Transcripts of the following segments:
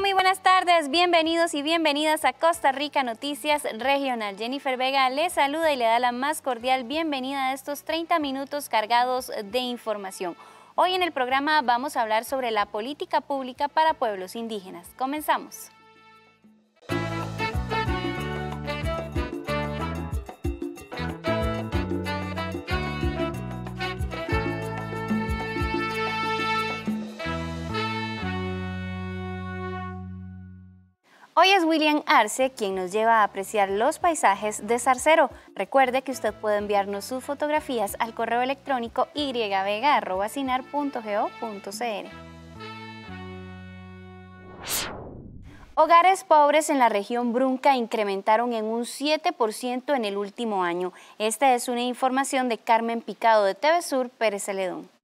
Muy buenas tardes, bienvenidos y bienvenidas a Costa Rica Noticias Regional. Jennifer Vega les saluda y le da la más cordial bienvenida a estos 30 minutos cargados de información. Hoy en el programa vamos a hablar sobre la política pública para pueblos indígenas. Comenzamos. Hoy es William Arce quien nos lleva a apreciar los paisajes de Zarcero. Recuerde que usted puede enviarnos sus fotografías al correo electrónico yvega.cinar.go.cr. Hogares pobres en la región Brunca incrementaron en un 7% en el último año. Esta es una información de Carmen Picado de TV Sur, Pérez Celedón.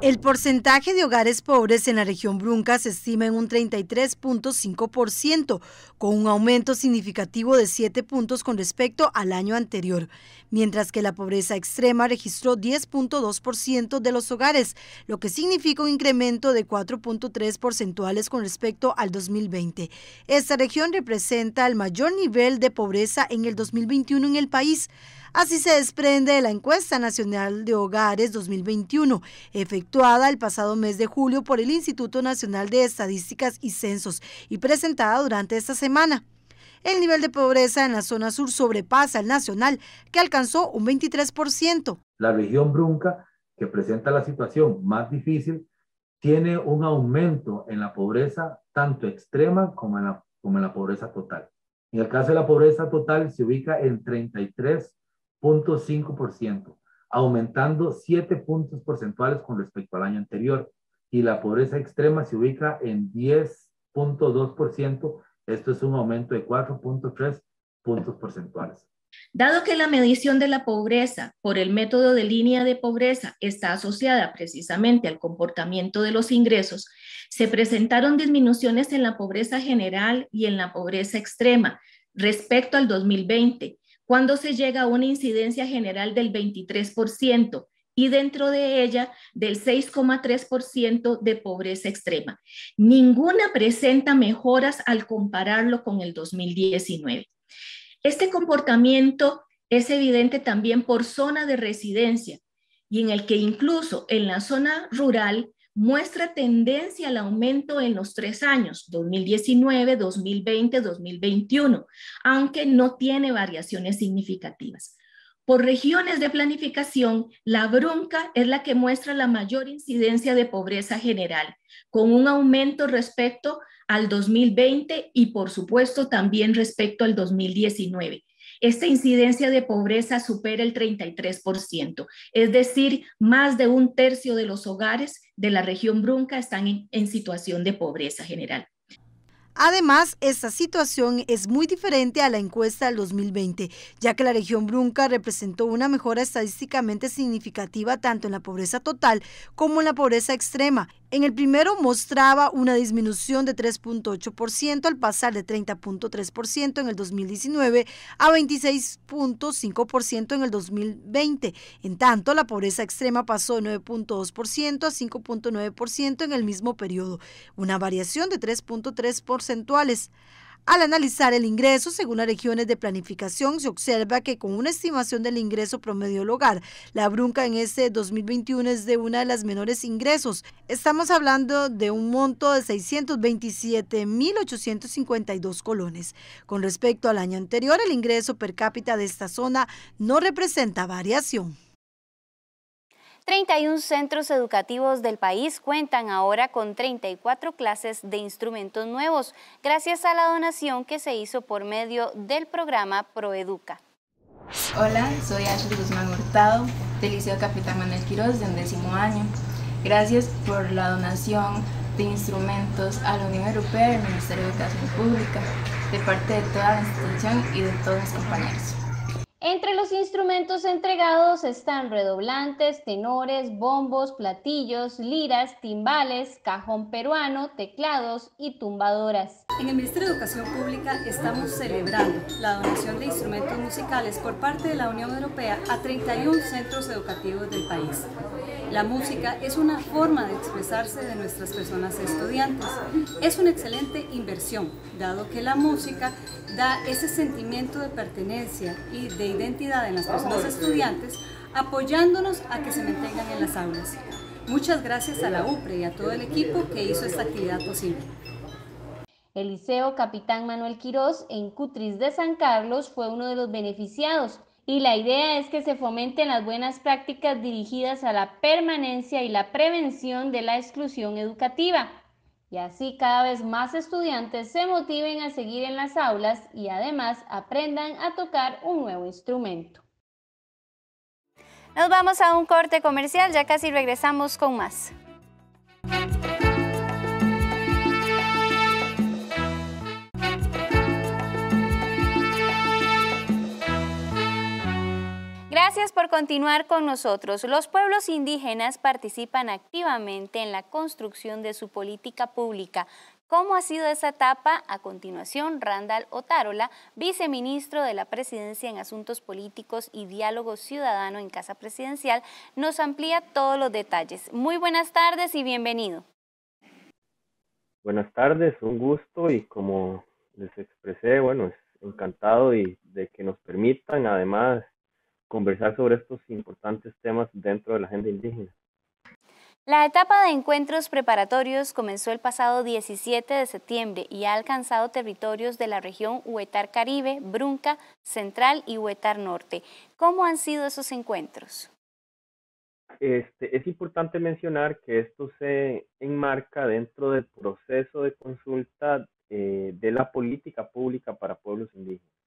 El porcentaje de hogares pobres en la región Brunca se estima en un 33.5%, con un aumento significativo de 7 puntos con respecto al año anterior, mientras que la pobreza extrema registró 10.2% de los hogares, lo que significa un incremento de 4.3 porcentuales con respecto al 2020. Esta región representa el mayor nivel de pobreza en el 2021 en el país. Así se desprende de la encuesta nacional de hogares 2021, efectuada el pasado mes de julio por el Instituto Nacional de Estadísticas y Censos y presentada durante esta semana. El nivel de pobreza en la zona sur sobrepasa el nacional, que alcanzó un 23%. La región Brunca, que presenta la situación más difícil, tiene un aumento en la pobreza tanto extrema como en la, como en la pobreza total. En el caso de la pobreza total se ubica en 33 0.5%, aumentando 7 puntos porcentuales con respecto al año anterior. Y la pobreza extrema se ubica en 10.2%. Esto es un aumento de 4.3 puntos porcentuales. Dado que la medición de la pobreza por el método de línea de pobreza está asociada precisamente al comportamiento de los ingresos, se presentaron disminuciones en la pobreza general y en la pobreza extrema respecto al 2020, cuando se llega a una incidencia general del 23% y dentro de ella del 6,3% de pobreza extrema. Ninguna presenta mejoras al compararlo con el 2019. Este comportamiento es evidente también por zona de residencia y en el que incluso en la zona rural muestra tendencia al aumento en los tres años, 2019, 2020, 2021, aunque no tiene variaciones significativas. Por regiones de planificación, la bronca es la que muestra la mayor incidencia de pobreza general, con un aumento respecto al 2020 y por supuesto también respecto al 2019 esta incidencia de pobreza supera el 33%, es decir, más de un tercio de los hogares de la región Brunca están en, situación de pobreza general. Además, esta situación es muy diferente a la encuesta del 2020, ya que la región Brunca representó una mejora estadísticamente significativa tanto en la pobreza total como en la pobreza extrema. En el primero mostraba una disminución de 3.8% al pasar de 30.3% en el 2019 a 26.5% en el 2020. En tanto, la pobreza extrema pasó de 9.2% a 5.9% en el mismo periodo, una variación de 3.3 porcentuales. Al analizar el ingreso, según las regiones de planificación, se observa que con una estimación del ingreso promedio del hogar, la brunca en este 2021 es de una de las menores ingresos. Estamos hablando de un monto de 627.852 colones. Con respecto al año anterior, el ingreso per cápita de esta zona no representa variación. 31 centros educativos del país cuentan ahora con 34 clases de instrumentos nuevos, gracias a la donación que se hizo por medio del programa Proeduca. Hola, soy Ashley Guzmán Hurtado, del Liceo Capitán Manuel Quiroz, de un décimo año. Gracias por la donación de instrumentos a la Unión Europea y al Ministerio de Educación Pública, de parte de toda la institución y de todos mis compañeros. Entre los instrumentos entregados están redoblantes, tenores, bombos, platillos, liras, timbales, cajón peruano, teclados y tumbadoras. En el Ministerio de Educación Pública estamos celebrando la donación de instrumentos musicales por parte de la Unión Europea a 31 centros educativos del país. La música es una forma de expresarse de nuestras personas estudiantes. Es una excelente inversión, dado que la música da ese sentimiento de pertenencia y de identidad en las personas estudiantes, apoyándonos a que se mantengan en las aulas. Muchas gracias a la UPRE y a todo el equipo que hizo esta actividad posible. El Liceo Capitán Manuel Quirós en Cutris de San Carlos fue uno de los beneficiados y la idea es que se fomenten las buenas prácticas dirigidas a la permanencia y la prevención de la exclusión educativa. Y así cada vez más estudiantes se motiven a seguir en las aulas y además aprendan a tocar un nuevo instrumento. Nos vamos a un corte comercial, ya casi regresamos con más. Gracias por continuar con nosotros. Los pueblos indígenas participan activamente en la construcción de su política pública. ¿Cómo ha sido esa etapa? A continuación, Randall Otárola, viceministro de la Presidencia en Asuntos Políticos y Diálogo Ciudadano en Casa Presidencial, nos amplía todos los detalles. Muy buenas tardes y bienvenido. Buenas tardes, un gusto y como les expresé, bueno, encantado y de que nos permitan además conversar sobre estos importantes temas dentro de la agenda indígena. La etapa de encuentros preparatorios comenzó el pasado 17 de septiembre y ha alcanzado territorios de la región Huetar Caribe, Brunca, Central y Huetar Norte. ¿Cómo han sido esos encuentros? Este, es importante mencionar que esto se enmarca dentro del proceso de consulta eh, de la política pública para pueblos indígenas.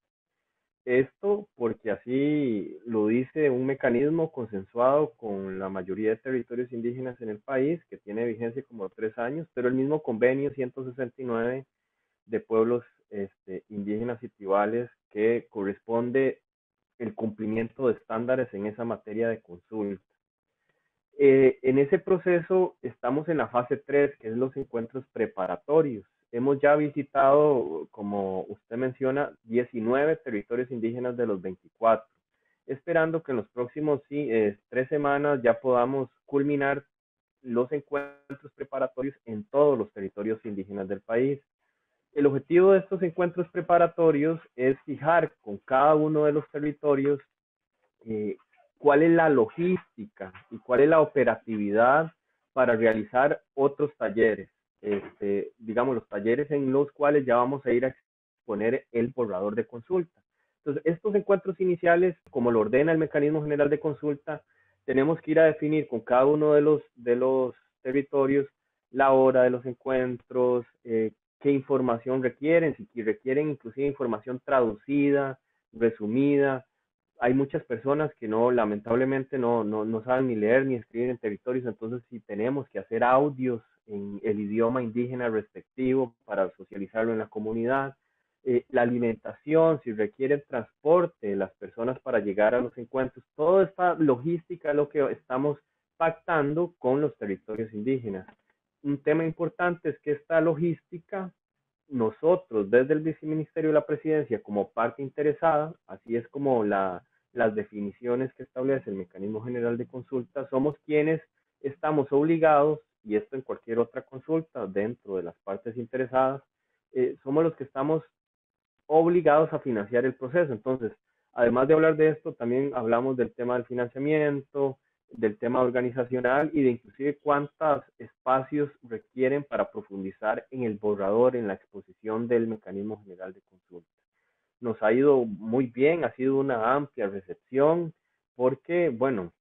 Esto porque así lo dice un mecanismo consensuado con la mayoría de territorios indígenas en el país, que tiene vigencia como tres años, pero el mismo convenio 169 de pueblos este, indígenas y tribales que corresponde el cumplimiento de estándares en esa materia de consulta. Eh, en ese proceso estamos en la fase 3, que es los encuentros preparatorios. Hemos ya visitado, como usted menciona, 19 territorios indígenas de los 24, esperando que en los próximos eh, tres semanas ya podamos culminar los encuentros preparatorios en todos los territorios indígenas del país. El objetivo de estos encuentros preparatorios es fijar con cada uno de los territorios eh, cuál es la logística y cuál es la operatividad para realizar otros talleres este, digamos, los talleres en los cuales ya vamos a ir a exponer el borrador de consulta. Entonces, estos encuentros iniciales, como lo ordena el mecanismo general de consulta, tenemos que ir a definir con cada uno de los, de los territorios la hora de los encuentros, eh, qué información requieren, si requieren inclusive información traducida, resumida. Hay muchas personas que no, lamentablemente, no, no, no saben ni leer ni escribir en territorios, entonces si tenemos que hacer audios en el idioma indígena respectivo para socializarlo en la comunidad, eh, la alimentación, si requieren transporte, las personas para llegar a los encuentros, toda esta logística es lo que estamos pactando con los territorios indígenas. Un tema importante es que esta logística, nosotros desde el Viceministerio de la Presidencia como parte interesada, así es como la, las definiciones que establece el Mecanismo General de Consulta, somos quienes estamos obligados y esto en cualquier otra consulta dentro de las partes interesadas, eh, somos los que estamos obligados a financiar el proceso. Entonces, además de hablar de esto, también hablamos del tema del financiamiento, del tema organizacional y de inclusive cuántos espacios requieren para profundizar en el borrador, en la exposición del mecanismo general de consulta. Nos ha ido muy bien, ha sido una amplia recepción porque, bueno,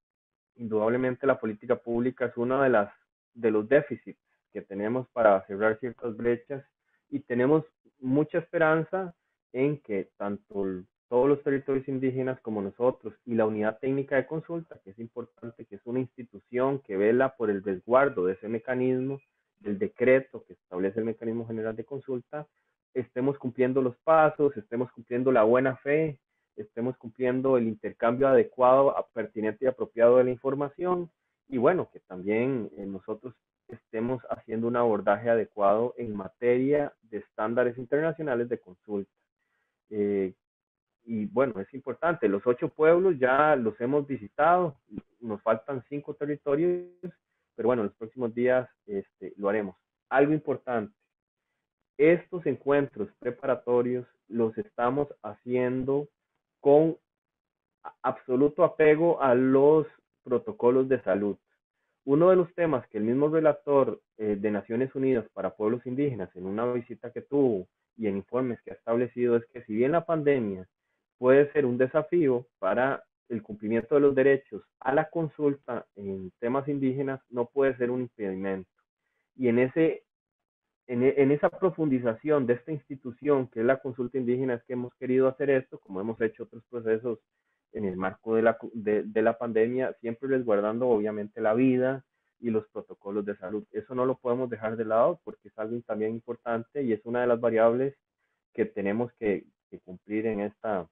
indudablemente la política pública es una de las de los déficits que tenemos para cerrar ciertas brechas y tenemos mucha esperanza en que tanto todos los territorios indígenas como nosotros y la unidad técnica de consulta, que es importante, que es una institución que vela por el resguardo de ese mecanismo, del decreto que establece el mecanismo general de consulta, estemos cumpliendo los pasos, estemos cumpliendo la buena fe, estemos cumpliendo el intercambio adecuado, pertinente y apropiado de la información y bueno, que también eh, nosotros estemos haciendo un abordaje adecuado en materia de estándares internacionales de consulta. Eh, y bueno, es importante, los ocho pueblos ya los hemos visitado, nos faltan cinco territorios, pero bueno, en los próximos días este, lo haremos. Algo importante, estos encuentros preparatorios los estamos haciendo con absoluto apego a los protocolos de salud. Uno de los temas que el mismo relator eh, de Naciones Unidas para Pueblos Indígenas en una visita que tuvo y en informes que ha establecido es que si bien la pandemia puede ser un desafío para el cumplimiento de los derechos a la consulta en temas indígenas, no puede ser un impedimento. Y en ese en, esa profundización de esta institución que es la consulta indígena es que hemos querido hacer esto, como hemos hecho otros procesos en el marco de la, de, la pandemia, siempre resguardando obviamente la vida y los protocolos de salud. Eso no lo podemos dejar de lado porque es algo también importante y es una de las variables que tenemos que, cumplir en, esta,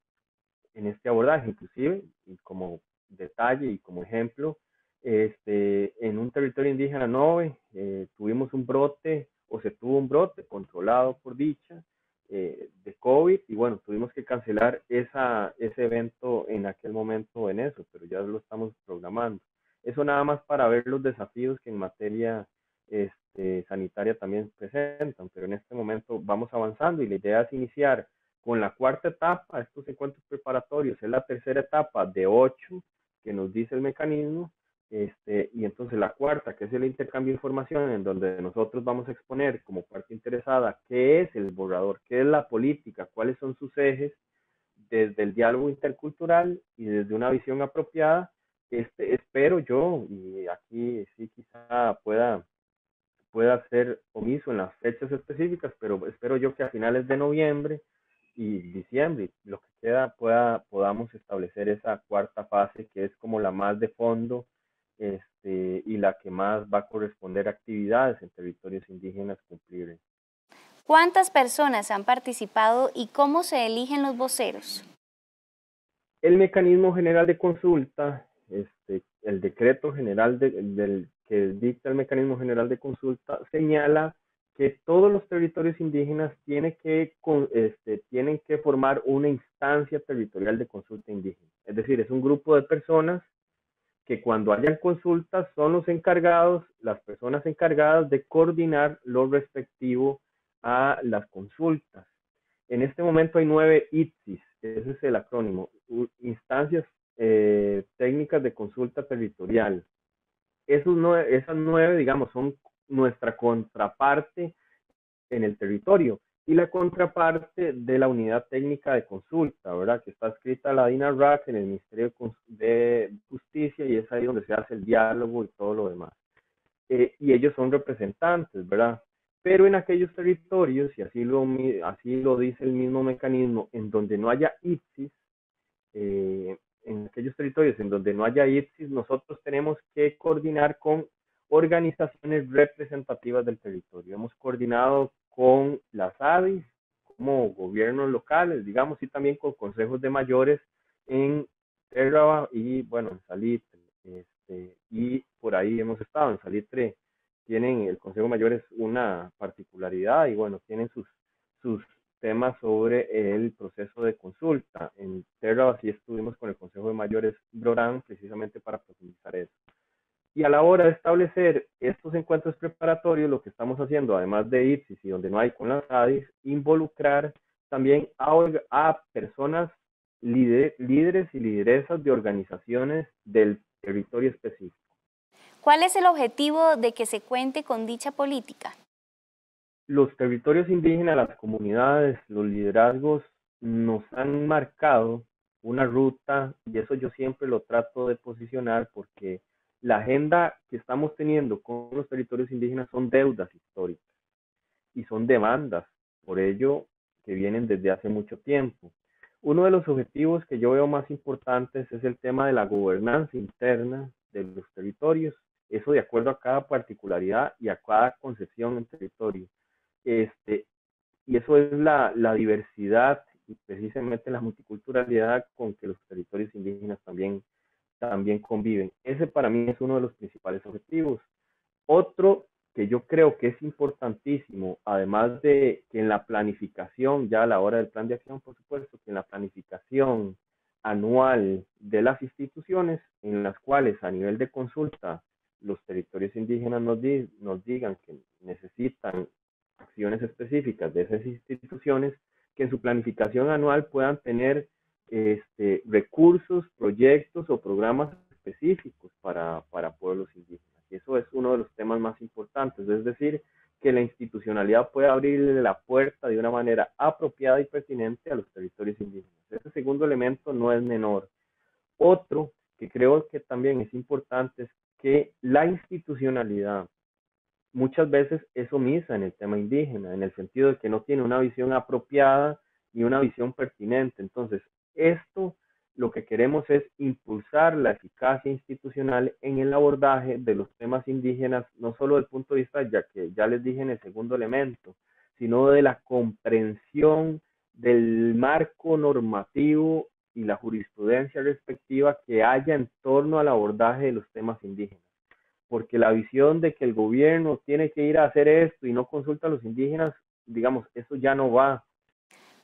en este abordaje, inclusive, y como detalle y como ejemplo, este, en un territorio indígena Nove eh, tuvimos un brote o se tuvo un brote controlado por dicha eh, de COVID y bueno, tuvimos que cancelar esa, ese evento en aquel momento en eso, pero ya lo estamos programando. Eso nada más para ver los desafíos que en materia este, sanitaria también presentan, pero en este momento vamos avanzando y la idea es iniciar con la cuarta etapa, estos encuentros preparatorios, es la tercera etapa de ocho que nos dice el mecanismo, este, y entonces la cuarta, que es el intercambio de información, en donde nosotros vamos a exponer como parte interesada qué es el borrador, qué es la política, cuáles son sus ejes, desde el diálogo intercultural y desde una visión apropiada. Este, espero yo, y aquí sí quizá pueda, pueda ser omiso en las fechas específicas, pero espero yo que a finales de noviembre y diciembre, lo que queda, pueda, podamos establecer esa cuarta fase que es como la más de fondo este, y la que más va a corresponder a actividades en territorios indígenas cumplir. ¿Cuántas personas han participado y cómo se eligen los voceros? El mecanismo general de consulta, este, el decreto general del, que dicta el mecanismo general de consulta, señala que todos los territorios indígenas tienen que, este, tienen que formar una instancia territorial de consulta indígena. Es decir, es un grupo de personas que cuando hayan consultas son los encargados, las personas encargadas de coordinar lo respectivo a las consultas. En este momento hay nueve ITSIS, ese es el acrónimo, instancias eh, técnicas de consulta territorial. Esos esas nueve, digamos, son nuestra contraparte en el territorio y la contraparte de la unidad técnica de consulta, ¿verdad? Que está escrita la DINARAC en el Ministerio de Justicia y es ahí donde se hace el diálogo y todo lo demás. Eh, y ellos son representantes, ¿verdad? Pero en aquellos territorios, y así lo, así lo dice el mismo mecanismo, en donde no haya IPSIS, eh, en aquellos territorios en donde no haya IPSIS, nosotros tenemos que coordinar con organizaciones representativas del territorio. Hemos coordinado con las ADIS como gobiernos locales, digamos, y también con consejos de mayores en Terra y, bueno, en Salitre. Este, y por ahí hemos estado. En Salitre tienen, el Consejo de Mayores una particularidad y, bueno, tienen sus, sus temas sobre el proceso de consulta. En Terra sí estuvimos con el Consejo de Mayores Brorán precisamente para profundizar eso. Y a la hora de establecer estos encuentros preparatorios, lo que estamos haciendo, además de IPSIS y donde no hay con las ADIS, involucrar también a, personas líderes y lideresas de organizaciones del territorio específico. ¿Cuál es el objetivo de que se cuente con dicha política? Los territorios indígenas, las comunidades, los liderazgos nos han marcado una ruta y eso yo siempre lo trato de posicionar porque la agenda que estamos teniendo con los territorios indígenas son deudas históricas y son demandas, por ello, que vienen desde hace mucho tiempo. Uno de los objetivos que yo veo más importantes es el tema de la gobernanza interna de los territorios, eso de acuerdo a cada particularidad y a cada concepción en territorio. Este, y eso es la, la diversidad y precisamente la multiculturalidad con que los territorios indígenas también también conviven. Ese para mí es uno de los principales objetivos. Otro que yo creo que es importantísimo, además de que en la planificación, ya a la hora del plan de acción, por supuesto, que en la planificación anual de las instituciones, en las cuales a nivel de consulta los territorios indígenas nos, nos digan que necesitan acciones específicas de esas instituciones, que en su planificación anual puedan tener este, recursos, proyectos o programas específicos para, para pueblos indígenas. Y eso es uno de los temas más importantes, es decir, que la institucionalidad pueda abrirle la puerta de una manera apropiada y pertinente a los territorios indígenas. Ese segundo elemento no es menor. Otro que creo que también es importante es que la institucionalidad muchas veces es omisa en el tema indígena, en el sentido de que no tiene una visión apropiada ni una visión pertinente. Entonces, esto lo que queremos es impulsar la eficacia institucional en el abordaje de los temas indígenas, no solo desde el punto de vista, ya que ya les dije en el segundo elemento, sino de la comprensión del marco normativo y la jurisprudencia respectiva que haya en torno al abordaje de los temas indígenas. Porque la visión de que el gobierno tiene que ir a hacer esto y no consulta a los indígenas, digamos, eso ya no va.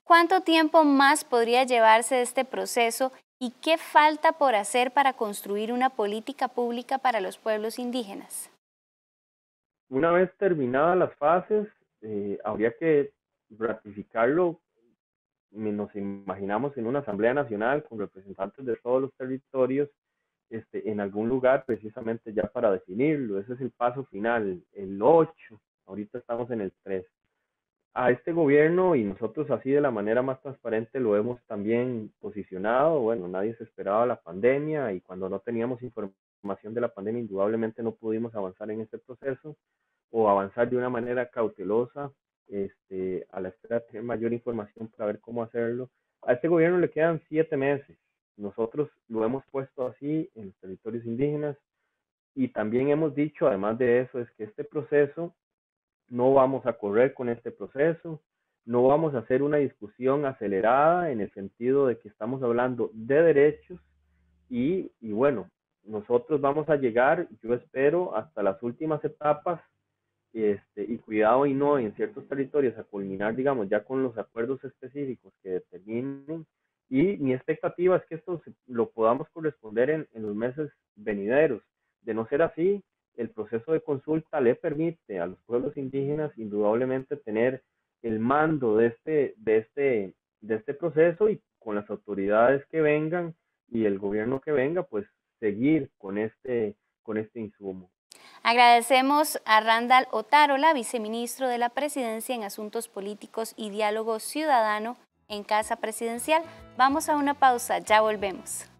¿Cuánto tiempo más podría llevarse este proceso y qué falta por hacer para construir una política pública para los pueblos indígenas? Una vez terminadas las fases, eh, habría que ratificarlo nos imaginamos en una Asamblea Nacional con representantes de todos los territorios este, en algún lugar precisamente ya para definirlo. Ese es el paso final, el 8. Ahorita estamos en el 3. A este gobierno y nosotros así de la manera más transparente lo hemos también posicionado. Bueno, nadie se esperaba la pandemia y cuando no teníamos información de la pandemia indudablemente no pudimos avanzar en este proceso o avanzar de una manera cautelosa este, a la espera de tener mayor información para ver cómo hacerlo. A este gobierno le quedan siete meses. Nosotros lo hemos puesto así en los territorios indígenas y también hemos dicho, además de eso, es que este proceso no vamos a correr con este proceso, no vamos a hacer una discusión acelerada en el sentido de que estamos hablando de derechos y, bueno, nosotros vamos a llegar, yo espero, hasta las últimas etapas este, y cuidado y no en ciertos territorios a culminar, digamos, ya con los acuerdos específicos que determinen. Y mi expectativa es que esto lo podamos corresponder en los meses venideros. De no ser así, el proceso de consulta le permite a los pueblos indígenas indudablemente tener el mando de este, de este, de este proceso y con las autoridades que vengan y el gobierno que venga, pues seguir con este, con este insumo. Agradecemos a Randall Otárola, viceministro de la Presidencia en Asuntos Políticos y Diálogo Ciudadano en Casa Presidencial. Vamos a una pausa, ya volvemos.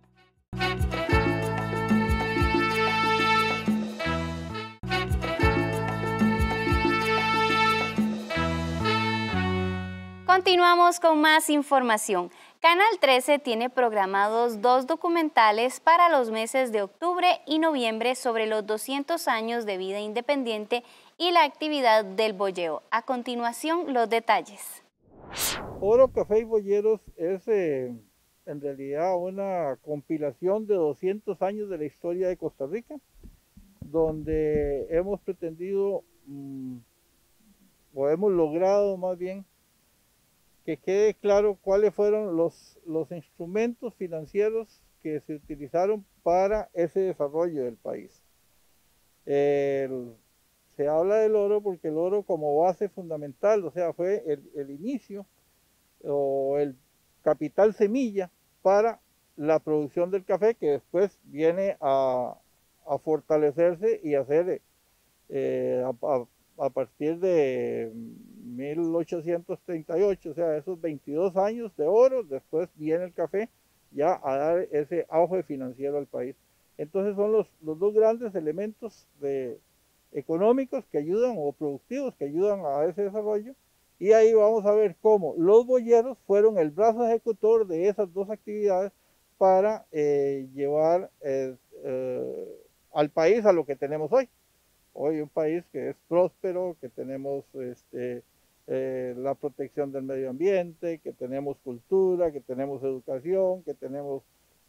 Continuamos con más información. Canal 13 tiene programados dos documentales para los meses de octubre y noviembre sobre los 200 años de vida independiente y la actividad del bolleo. A continuación, los detalles. Oro, Café y Bolleros es eh, en realidad una compilación de 200 años de la historia de Costa Rica, donde hemos pretendido mm, o hemos logrado más bien que quede claro cuáles fueron los, los instrumentos financieros que se utilizaron para ese desarrollo del país. se habla del oro porque el oro como base fundamental, o sea, fue el, inicio o el capital semilla para la producción del café que después viene a, fortalecerse y a hacer eh, a, partir de 1838, o sea, esos 22 años de oro, después viene el café ya a dar ese auge financiero al país. Entonces son los, los dos grandes elementos económicos que ayudan o productivos que ayudan a ese desarrollo. Y ahí vamos a ver cómo los boyeros fueron el brazo ejecutor de esas dos actividades para eh, llevar eh, eh, al país a lo que tenemos hoy. Hoy un país que es próspero, que tenemos este, eh, la protección del medio ambiente, que tenemos cultura, que tenemos educación, que tenemos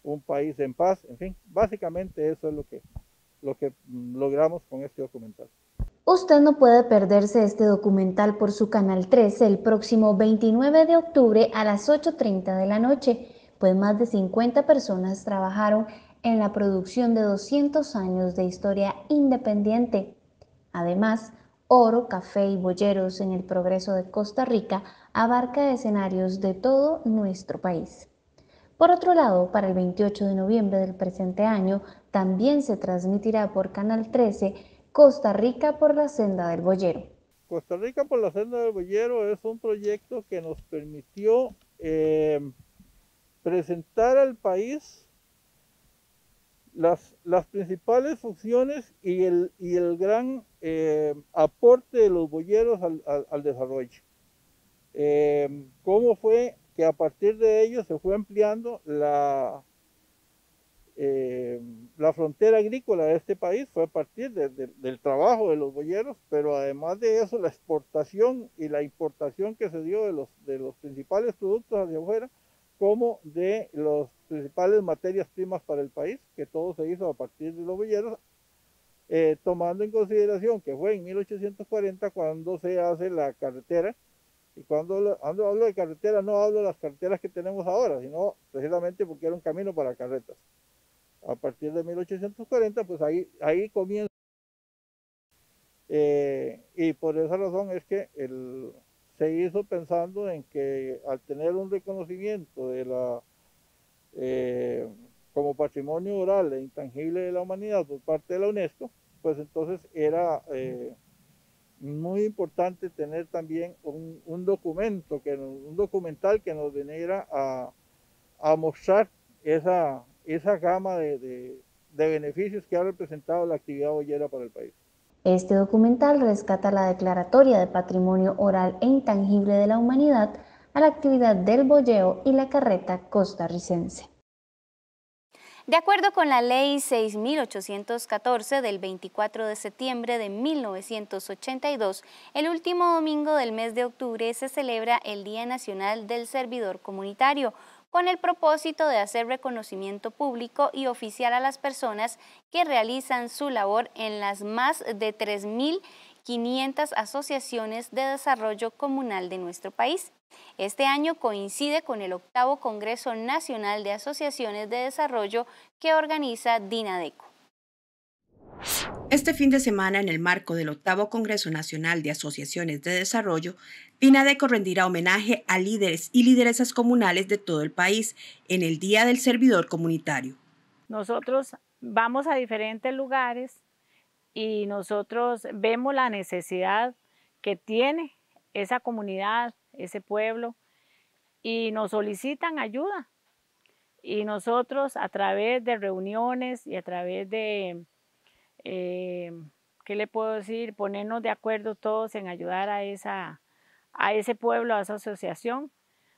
un país en paz, en fin, básicamente eso es lo que, lo que mm, logramos con este documental. Usted no puede perderse este documental por su canal 13 el próximo 29 de octubre a las 8.30 de la noche, pues más de 50 personas trabajaron en la producción de 200 años de historia independiente. Además, Oro, Café y Boyeros en el Progreso de Costa Rica abarca escenarios de todo nuestro país. Por otro lado, para el 28 de noviembre del presente año, también se transmitirá por Canal 13 Costa Rica por la senda del boyero. Costa Rica por la senda del boyero es un proyecto que nos permitió eh, presentar al país las, las principales funciones y el, y el gran eh, aporte de los boyeros al, al, desarrollo. Eh, ¿Cómo fue que a partir de ello se fue ampliando la, eh, la frontera agrícola de este país fue a partir del trabajo de los boyeros, pero además de eso la exportación y la importación que se dio de los, de los principales productos hacia afuera, como de las principales materias primas para el país, que todo se hizo a partir de los boyeros, eh, tomando en consideración que fue en 1840 cuando se hace la carretera, y cuando hablo de carretera no hablo de las carreteras que tenemos ahora, sino precisamente porque era un camino para carretas a partir de 1840, pues ahí, ahí comienza. Eh, y por esa razón es que se hizo pensando en que al tener un reconocimiento de la eh, como patrimonio oral e intangible de la humanidad por parte de la UNESCO, pues entonces era eh, muy importante tener también un, documento, que un documental que nos viniera a, mostrar esa, esa gama de, beneficios que ha representado la actividad boyera para el país. Este documental rescata la declaratoria de patrimonio oral e intangible de la humanidad a la actividad del boyeo y la carreta costarricense. De acuerdo con la Ley 6.814 del 24 de septiembre de 1982, el último domingo del mes de octubre se celebra el Día Nacional del Servidor Comunitario, con el propósito de hacer reconocimiento público y oficial a las personas que realizan su labor en las más de 3.500 asociaciones de desarrollo comunal de nuestro país. Este año coincide con el octavo Congreso Nacional de Asociaciones de Desarrollo que organiza DINADECO. Este fin de semana, en el marco del octavo Congreso Nacional de Asociaciones de Desarrollo, DINADECO rendirá homenaje a líderes y lideresas comunales de todo el país en el Día del Servidor Comunitario. Nosotros vamos a diferentes lugares y nosotros vemos la necesidad que tiene esa comunidad, ese pueblo, y nos solicitan ayuda. Y nosotros a través de reuniones y a través de eh, ¿qué le puedo decir? Ponernos de acuerdo todos en ayudar a, esa, a ese pueblo, a esa asociación.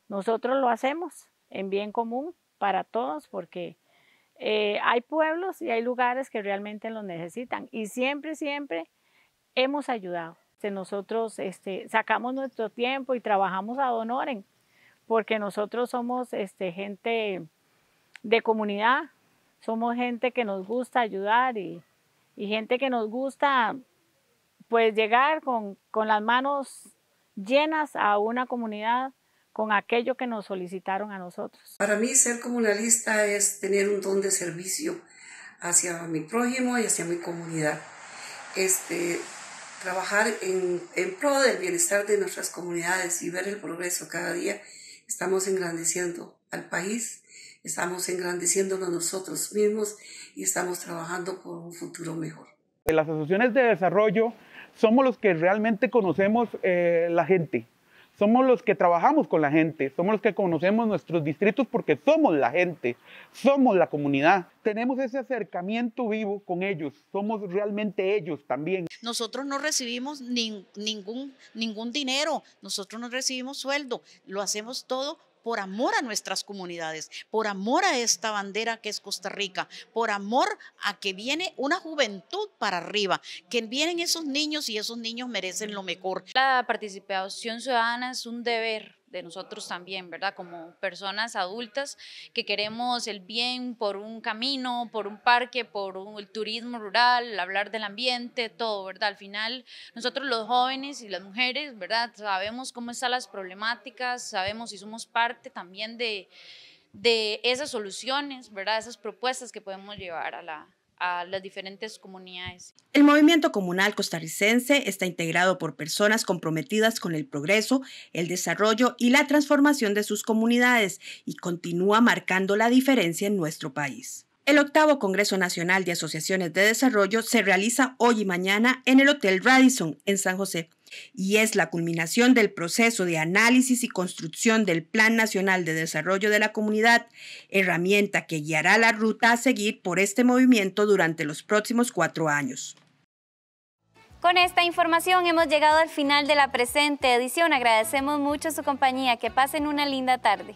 Nosotros lo hacemos en bien común para todos porque eh, hay pueblos y hay lugares que realmente lo necesitan y siempre, siempre hemos ayudado. Nosotros este, sacamos nuestro tiempo y trabajamos a honoren porque nosotros somos este, gente de comunidad, somos gente que nos gusta ayudar y, y gente que nos gusta pues llegar con, las manos llenas a una comunidad con aquello que nos solicitaron a nosotros. Para mí ser comunalista es tener un don de servicio hacia mi prójimo y hacia mi comunidad. Este, trabajar en, en pro del bienestar de nuestras comunidades y ver el progreso cada día, estamos engrandeciendo al país estamos engrandeciéndonos nosotros mismos y estamos trabajando por un futuro mejor. Las asociaciones de desarrollo somos los que realmente conocemos eh, la gente, somos los que trabajamos con la gente, somos los que conocemos nuestros distritos porque somos la gente, somos la comunidad. Tenemos ese acercamiento vivo con ellos, somos realmente ellos también. Nosotros no recibimos ningún, dinero, nosotros no recibimos sueldo, lo hacemos todo por amor a nuestras comunidades, por amor a esta bandera que es Costa Rica, por amor a que viene una juventud para arriba, que vienen esos niños y esos niños merecen lo mejor. La participación ciudadana es un deber de nosotros también, ¿verdad? Como personas adultas que queremos el bien por un camino, por un parque, por el turismo rural, hablar del ambiente, todo, ¿verdad? Al final, nosotros los jóvenes y las mujeres, ¿verdad? Sabemos cómo están las problemáticas, sabemos y somos parte también de, de esas soluciones, ¿verdad? Esas propuestas que podemos llevar a la, a las diferentes comunidades. El movimiento comunal costarricense está integrado por personas comprometidas con el progreso, el desarrollo y la transformación de sus comunidades y continúa marcando la diferencia en nuestro país. El octavo Congreso Nacional de Asociaciones de Desarrollo se realiza hoy y mañana en el Hotel Radisson, en San José, y es la culminación del proceso de análisis y construcción del Plan Nacional de Desarrollo de la Comunidad, herramienta que guiará la ruta a seguir por este movimiento durante los próximos cuatro años. Con esta información hemos llegado al final de la presente edición. Agradecemos mucho su compañía. Que pasen una linda tarde.